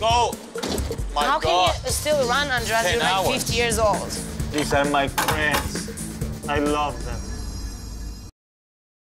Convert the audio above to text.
let's go. My How God. can you still run, Andres? You're like hours. 50 years old. These are my friends. I love them.